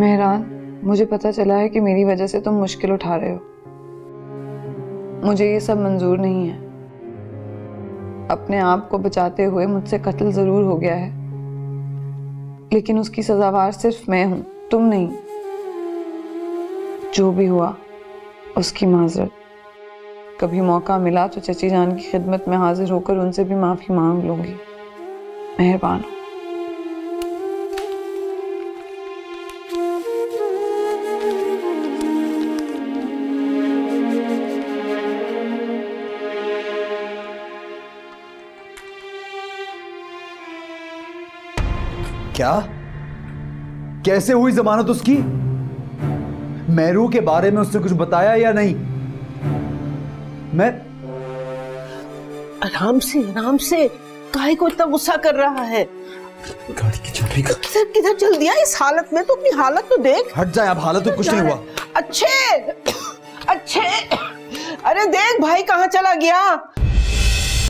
मेहरान, मुझे पता चला है कि मेरी वजह से तुम मुश्किल उठा रहे हो। मुझे ये सब मंजूर नहीं है। अपने आप को बचाते हुए मुझसे कत्ल ज़रूर हो गया है। लेकिन उसकी सजावार सिर्फ़ मैं हूँ, तुम नहीं। जो भी हुआ, उसकी माजरत। कभी मौका मिला तो चची जान की खिदमत में हाजिर होकर उनसे भी माफ़ी मांग लूँगी। मेहरबान। हो क्या? कैसे हुई जमानत उसकी? मैरू के बारे में उसने कुछ बताया या नहीं? मैं आराम से आराम से। काहे को इतना गुस्सा कर रहा है। गाड़ी की चाबी का किधर किधर चल दिया इस हालत में? तो अपनी हालत तो देख। हट जाए अब हालत तो कुछ नहीं हुआ। अच्छे अच्छे। अरे देख भाई कहाँ चला गया?